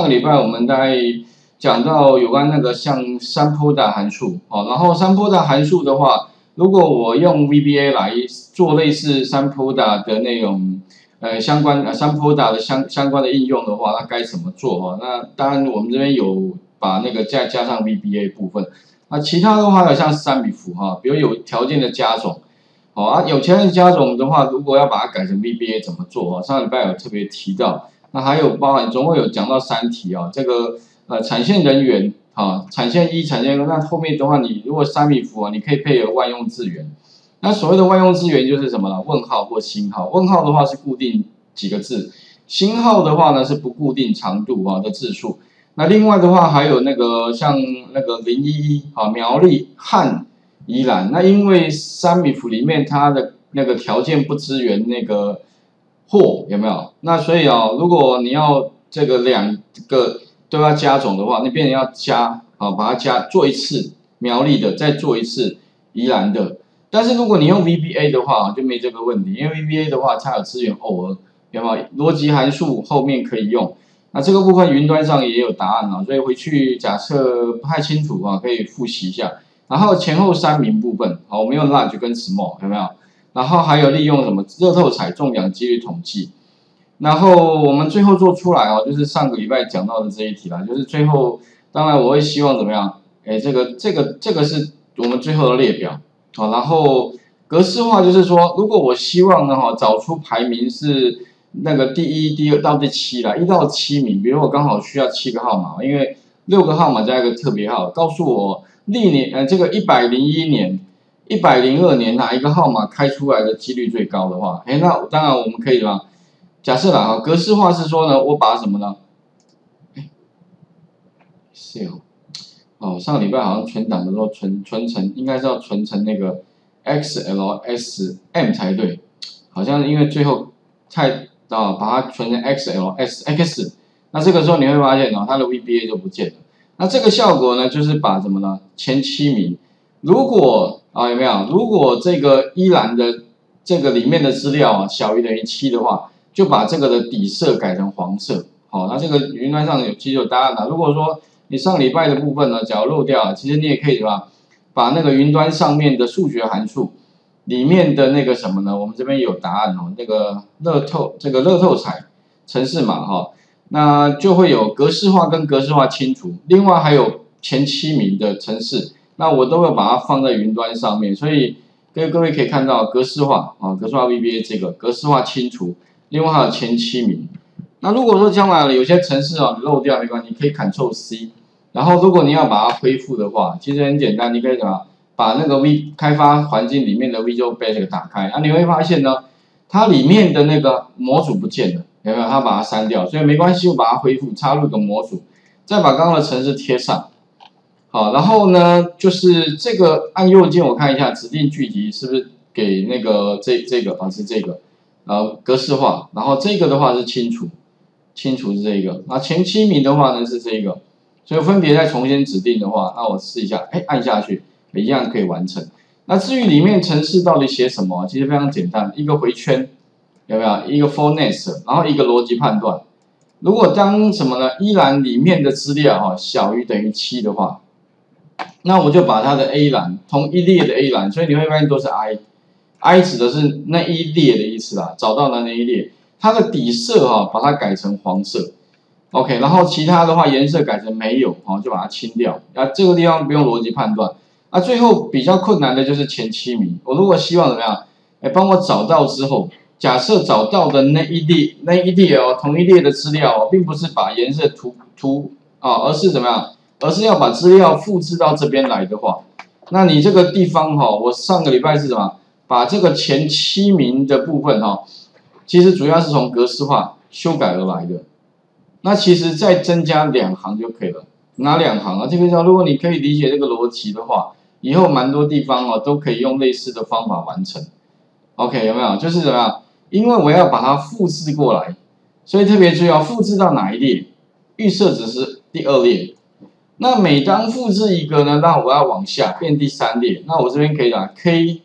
上个礼拜我们在讲到有关那个像三坡的函数哦，然后三坡的函数的话，如果我用 VBA 来做类似三坡的的那种呃相关呃三坡的相相关的应用的话，那该怎么做哈？那当然我们这边有把那个再加上 VBA 部分，那其他的话呢，像三比符哈，比如有条件的加总，好啊，有条件加总的话，如果要把它改成 VBA 怎么做啊？上礼拜有特别提到。那还有包含总共有讲到三题啊，这个呃产线人员啊，产线一、产线二，那后面的话你如果三米符啊，你可以配合万用字源。那所谓的万用字源就是什么呢？问号或星号。问号的话是固定几个字，星号的话呢是不固定长度啊的字数。那另外的话还有那个像那个零一一啊，苗栗汉宜兰，那因为三米符里面它的那个条件不支援那个。或有没有？那所以哦，如果你要这个两个都要加总的话，那变成要加啊，把它加做一次苗栗的，再做一次宜兰的。但是如果你用 VBA 的话，就没这个问题，因为 VBA 的话它有资源偶尔有没有逻辑函数后面可以用。那这个部分云端上也有答案啊，所以回去假设不太清楚啊，可以复习一下。然后前后三名部分，好，我们用 large 跟 small 有没有？然后还有利用什么热透彩中奖几率统计，然后我们最后做出来哦，就是上个礼拜讲到的这一题啦，就是最后当然我会希望怎么样？哎，这个这个这个是我们最后的列表啊，然后格式化就是说，如果我希望呢哈找出排名是那个第一、第二到第七啦，一到七名，比如我刚好需要七个号码，因为六个号码加一个特别号，告诉我历年呃这个一百零一年。一百零二年哪一个号码开出来的几率最高的话，哎，那当然我们可以吧？假设啦，哈，格式化是说呢，我把什么呢？哎，是哦，哦，上个礼拜好像存档的时候存存成，应该是要存成那个 XLSM 才对，好像因为最后太啊，把它存成 XLSX，那这个时候你会发现哦，它的 VBA 就不见了。那这个效果呢，就是把什么呢？前七名，如果啊，有没有？如果这个依然的这个里面的资料啊小于等于七的话，就把这个的底色改成黄色。好，那这个云端上有其实有答案的。如果说你上礼拜的部分呢，假如漏掉了，其实你也可以什么，把那个云端上面的数学函数里面的那个什么呢？我们这边有答案哦，那个乐透这个乐透彩城市码哈，那就会有格式化跟格式化清除，另外还有前七名的城市。那我都会把它放在云端上面，所以各各位可以看到格式化啊，格式化 VBA 这个格式化清除，另外还有前七名。那如果说将来有些城市啊漏掉没关系，可以 Ctrl C，然后如果你要把它恢复的话，其实很简单，你可以怎么把那个 V 开发环境里面的 Visual Basic 打开，啊，你会发现呢，它里面的那个模组不见了，有没有？它把它删掉，所以没关系，我把它恢复，插入个模组，再把刚刚的城市贴上。好，然后呢，就是这个按右键，我看一下指定聚集是不是给那个这这个啊是这个，呃格式化，然后这个的话是清除，清除是这个，那前七名的话呢是这个，所以分别再重新指定的话，那我试一下，哎按下去一样可以完成。那至于里面程式到底写什么，其实非常简单，一个回圈有没有？一个 for next，然后一个逻辑判断。如果当什么呢？依然里面的资料哈小于等于七的话。那我就把它的 A 栏同一列的 A 栏，所以你会发现都是 I，I 指的是那一列的意思啦，找到的那一列，它的底色哈，把它改成黄色，OK，然后其他的话颜色改成没有，好就把它清掉，啊这个地方不用逻辑判断，啊最后比较困难的就是前七名，我如果希望怎么样，哎帮我找到之后，假设找到的那一列那一列哦，同一列的资料，并不是把颜色涂涂啊，而是怎么样？而是要把资料复制到这边来的话，那你这个地方哈，我上个礼拜是什么？把这个前七名的部分哈，其实主要是从格式化修改而来的。那其实再增加两行就可以了，哪两行啊？这个叫如果你可以理解这个逻辑的话，以后蛮多地方哦都可以用类似的方法完成。OK 有没有？就是怎么样？因为我要把它复制过来，所以特别注意要复制到哪一列？预设值是第二列。那每当复制一个呢，那我要往下变第三列，那我这边可以把 k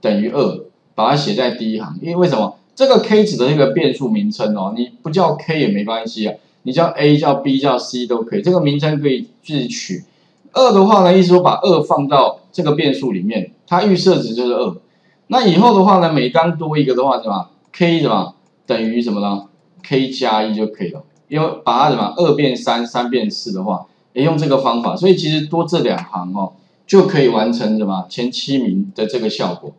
等于二，把它写在第一行，因为为什么？这个 k 指的那个变数名称哦，你不叫 k 也没关系啊，你叫 A 叫 B 叫 C 都可以，这个名称可以自己取。二的话呢，意思说把二放到这个变数里面，它预设值就是二。那以后的话呢，每当多一个的话，什么 k 什么等于什么呢？k 加一就可以了。因为把它什么二变三，三变四的话，也用这个方法，所以其实多这两行哦，就可以完成什么前七名的这个效果。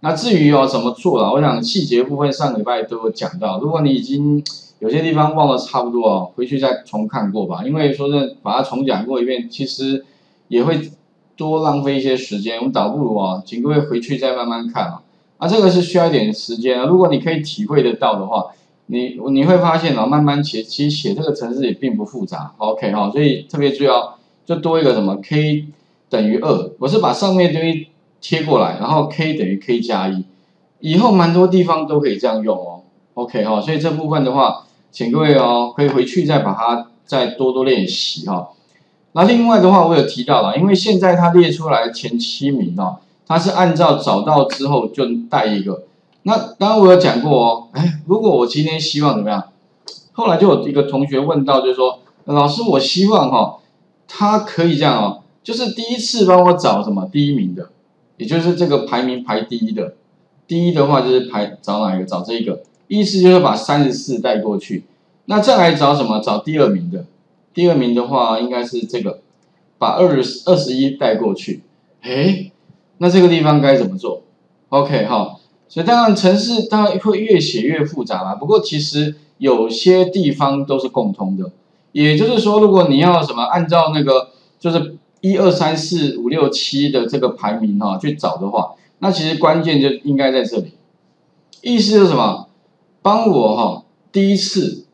那至于哦怎么做了，我想细节部分上礼拜都有讲到。如果你已经有些地方忘了差不多哦，回去再重看过吧。因为说真的，把它重讲过一遍，其实也会多浪费一些时间。我们倒不如哦，请各位回去再慢慢看啊。啊，这个是需要一点时间啊。如果你可以体会得到的话，你你会发现哦，慢慢写，其实写这个程式也并不复杂。OK 哈，所以特别注意哦，就多一个什么 k 等于二，我是把上面东西。贴过来，然后 k 等于 k 加一，以后蛮多地方都可以这样用哦。OK 哈，所以这部分的话，请各位哦，可以回去再把它再多多练习哈。那另外的话，我有提到了，因为现在它列出来前七名哦，它是按照找到之后就带一个。那当然我有讲过哦，哎，如果我今天希望怎么样？后来就有一个同学问到，就是说，老师，我希望哈，他可以这样哦，就是第一次帮我找什么第一名的。也就是这个排名排第一的，第一的话就是排找哪一个？找这一个，意思就是把三十四带过去。那再来找什么？找第二名的。第二名的话应该是这个，把二十二十一带过去。哎，那这个地方该怎么做？OK 哈，所以当然城市当然会越写越复杂啦。不过其实有些地方都是共通的。也就是说，如果你要什么按照那个就是。一二三四五六七的这个排名哈，去找的话，那其实关键就应该在这里。意思是什么？帮我哈，第一次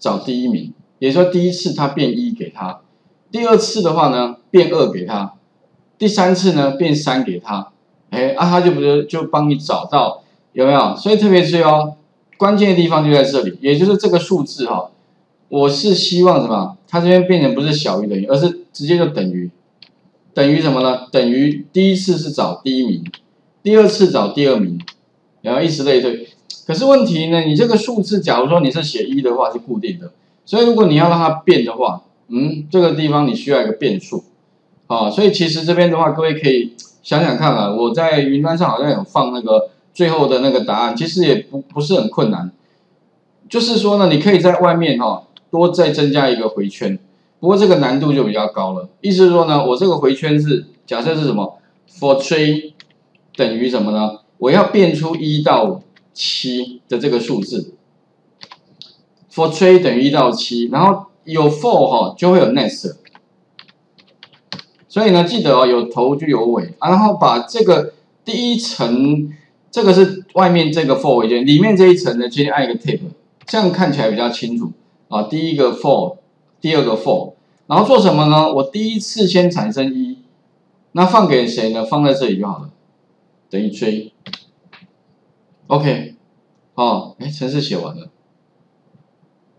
找第一名，也就是说第一次他变一给他，第二次的话呢变二给他，第三次呢变三给他，哎，啊他就不是就帮你找到有没有？所以特别注意哦，关键的地方就在这里，也就是这个数字哈，我是希望什么？它这边变成不是小于等于，而是直接就等于。等于什么呢？等于第一次是找第一名，第二次找第二名，然后以此类推。可是问题呢？你这个数字，假如说你是写一的话，是固定的。所以如果你要让它变的话，嗯，这个地方你需要一个变数，啊，所以其实这边的话，各位可以想想看啊。我在云端上好像有放那个最后的那个答案，其实也不不是很困难。就是说呢，你可以在外面哈多再增加一个回圈。不过这个难度就比较高了，意思是说呢，我这个回圈是假设是什么？for three 等于什么呢？我要变出一到七的这个数字，for three 等于一到七，然后有 for 哈就会有 next，所以呢记得哦，有头就有尾，然后把这个第一层这个是外面这个 for 回圈，里面这一层呢先按一个 tab，这样看起来比较清楚啊。第一个 for。第二个 for，然后做什么呢？我第一次先产生一，那放给谁呢？放在这里就好了，等于 j。OK，哦，哎，程式写完了，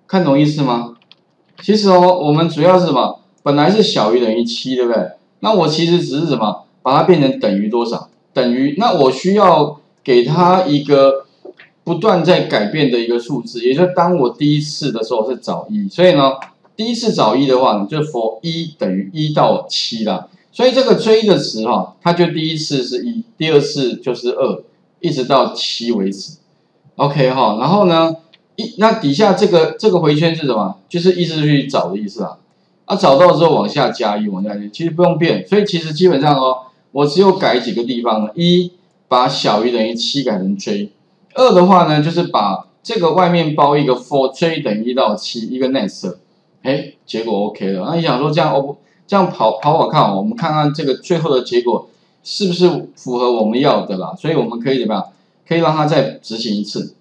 看懂意思吗？其实哦，我们主要是什么？本来是小于等于七，对不对？那我其实只是什么？把它变成等于多少？等于，那我需要给它一个不断在改变的一个数字，也就是当我第一次的时候是找一，所以呢。第一次找一的话，就 for 一等于一到七啦，所以这个追的值哈，它就第一次是一，第二次就是二，一直到七为止。OK 哈，然后呢，一那底下这个这个回圈是什么？就是一直去找的意思啊。啊，找到之后往下加一，往下加，其实不用变。所以其实基本上哦，我只有改几个地方了。一把小于等于七改成 j，二的话呢，就是把这个外面包一个 for j 等于一到七，一个 next。哎，结果 OK 了。那你想说这样哦不，这样跑跑跑看，我们看看这个最后的结果是不是符合我们要的啦？所以我们可以怎么样？可以让它再执行一次。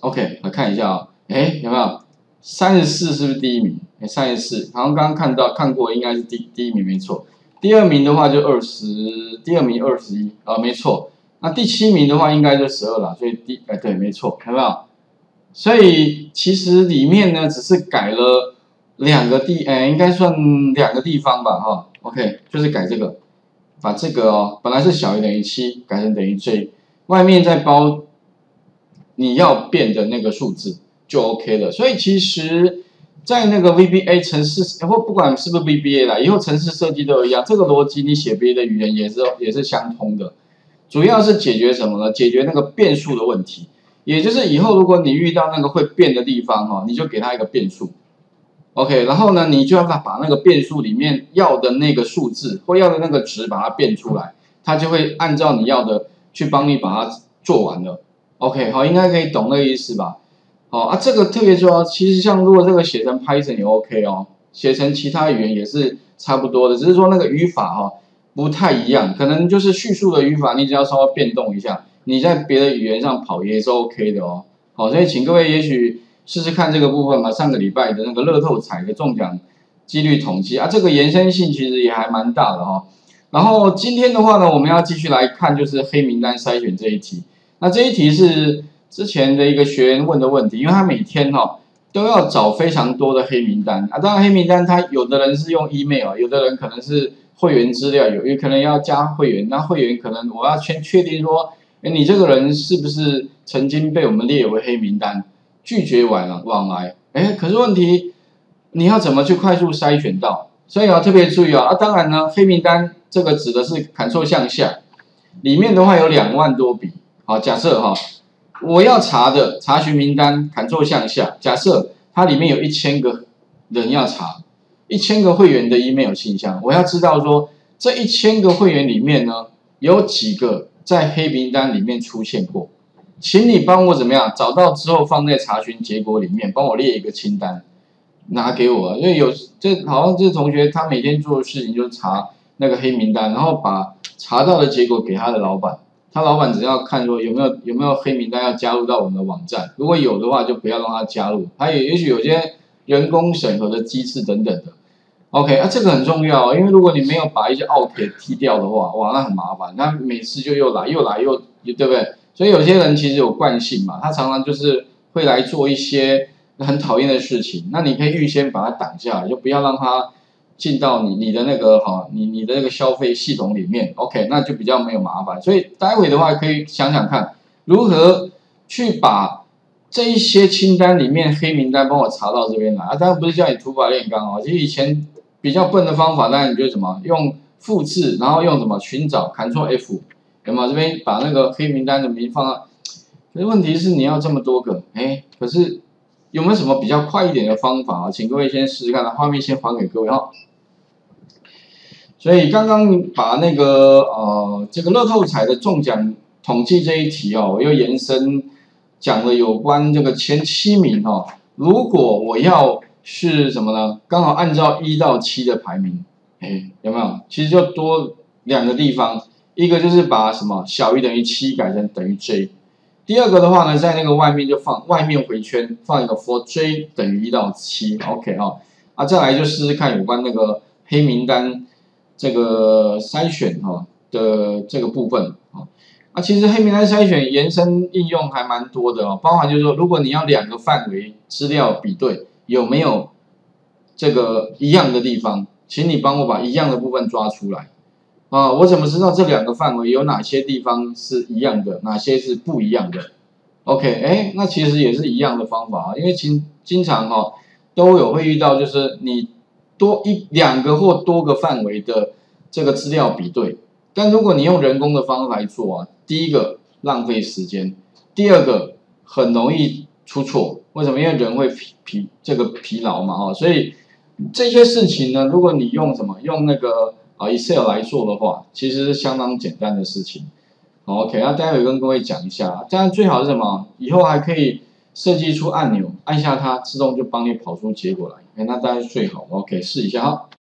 OK，来看一下啊，哎，有没有？三十四是不是第一名？哎，三十四，好像刚刚看到看过，应该是第第一名没错。第二名的话就二十，第二名二十一啊，没错。那第七名的话应该就十二了，所以第哎对，没错，看到没有？所以其实里面呢，只是改了两个地，哎，应该算两个地方吧，哈，OK，就是改这个，把这个哦，本来是小于等于七，改成等于 j，外面再包你要变的那个数字，就 OK 了。所以其实，在那个 VBA 城市或不管是不是 VBA 啦，以后城市设计都一样，这个逻辑你写别的语言也是也是相通的。主要是解决什么呢？解决那个变数的问题，也就是以后如果你遇到那个会变的地方哈，你就给它一个变数，OK，然后呢，你就要把把那个变数里面要的那个数字或要的那个值把它变出来，它就会按照你要的去帮你把它做完了，OK，好，应该可以懂那个意思吧？好啊，这个特别重要。其实像如果这个写成 Python 也 OK 哦，写成其他语言也是差不多的，只是说那个语法哈。不太一样，可能就是叙述的语法，你只要稍微变动一下，你在别的语言上跑也是 OK 的哦。好，所以请各位也许试试看这个部分吧。上个礼拜的那个乐透彩的中奖几率统计啊，这个延伸性其实也还蛮大的哈。然后今天的话呢，我们要继续来看就是黑名单筛选这一题。那这一题是之前的一个学员问的问题，因为他每天哈都要找非常多的黑名单啊。当然黑名单他有的人是用 email，有的人可能是。会员资料有，有可能要加会员，那会员可能我要先确定说，哎，你这个人是不是曾经被我们列为黑名单，拒绝往了往来，哎，可是问题你要怎么去快速筛选到？所以要特别注意啊！啊，当然呢，黑名单这个指的是砍错向下，里面的话有两万多笔，好，假设哈，我要查的查询名单砍错向下，假设它里面有一千个人要查。一千个会员的 email 信箱，我要知道说这一千个会员里面呢，有几个在黑名单里面出现过，请你帮我怎么样？找到之后放在查询结果里面，帮我列一个清单拿给我，因为有这好像这同学他每天做的事情就是查那个黑名单，然后把查到的结果给他的老板，他老板只要看说有没有有没有黑名单要加入到我们的网站，如果有的话就不要让他加入，还有也许有些人工审核的机制等等的。OK，啊，这个很重要，因为如果你没有把一些奥铁踢掉的话，哇，那很麻烦，那每次就又来又来又，对不对？所以有些人其实有惯性嘛，他常常就是会来做一些很讨厌的事情，那你可以预先把它挡下来，就不要让他进到你你的那个哈，你你的那个消费系统里面，OK，那就比较没有麻烦。所以待会的话可以想想看，如何去把这一些清单里面黑名单帮我查到这边来啊？当然不是叫你土法炼钢啊，其实以前。比较笨的方法，那你就什么用复制，然后用什么寻找，Ctrl F，有没有这边把那个黑名单的名放到？可是问题是你要这么多个，哎，可是有没有什么比较快一点的方法啊？请各位先试试看，画面先还给各位哈。所以刚刚把那个呃这个乐透彩的中奖统计这一题哦，我又延伸讲了有关这个前七名哦，如果我要。是什么呢？刚好按照一到七的排名，哎，有没有？其实就多两个地方，一个就是把什么小于等于七改成等于 j，第二个的话呢，在那个外面就放外面回圈放一个 for j 等于一到七，OK 啊，啊，再来就试试看有关那个黑名单这个筛选哈的这个部分啊，啊，其实黑名单筛选延伸应用还蛮多的哦，包含就是说，如果你要两个范围资料比对。有没有这个一样的地方？请你帮我把一样的部分抓出来啊！我怎么知道这两个范围有哪些地方是一样的，哪些是不一样的？OK，哎，那其实也是一样的方法啊，因为经经常哈都有会遇到，就是你多一两个或多个范围的这个资料比对，但如果你用人工的方法来做啊，第一个浪费时间，第二个很容易出错。为什么？因为人会疲疲这个疲劳嘛，哦，所以这些事情呢，如果你用什么用那个啊 Excel 来做的话，其实是相当简单的事情。OK，那待会跟各位讲一下，这样最好是什么？以后还可以设计出按钮，按下它，自动就帮你跑出结果来。哎，那当然最好。OK，试一下哈。